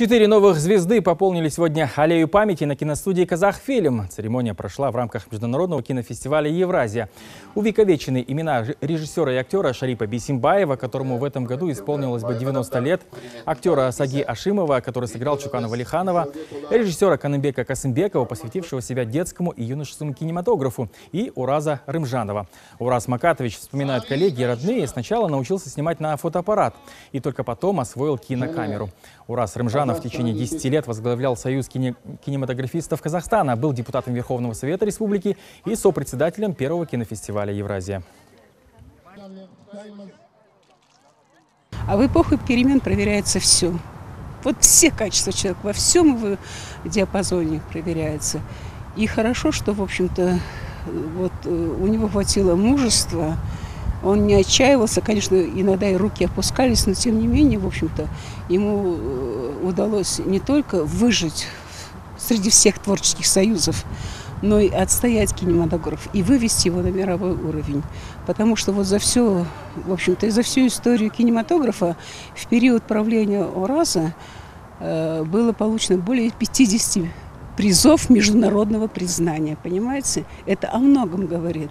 Четыре новых звезды пополнили сегодня аллею памяти на киностудии «Казахфильм». Церемония прошла в рамках международного кинофестиваля «Евразия». Увековечены имена режиссера и актера Шарипа Бисимбаева, которому в этом году исполнилось бы 90 лет, актера Саги Ашимова, который сыграл Чуканова Лиханова, режиссера Канымбека Касымбекова, посвятившего себя детскому и юношескому кинематографу, и Ураза Рымжанова. Ураз Макатович, вспоминают коллеги и родные, сначала научился снимать на фотоаппарат и только потом освоил кинокамеру. Ураз Рымжанов в течение 10 лет возглавлял Союз кине кинематографистов Казахстана, был депутатом Верховного Совета Республики и сопредседателем первого кинофестиваля «Евразия». А в эпоху перемен проверяется все. Вот все качества человека, во всем его диапазоне проверяется. И хорошо, что, в общем-то, вот э, у него хватило мужества, он не отчаивался, конечно, иногда и руки опускались, но тем не менее, в общем-то, ему э, удалось не только выжить среди всех творческих союзов, но и отстоять кинематограф и вывести его на мировой уровень. Потому что вот за все, в общем-то, за всю историю кинематографа в период правления Ораза э, было получено более 50 призов международного признания, понимаете? Это о многом говорит.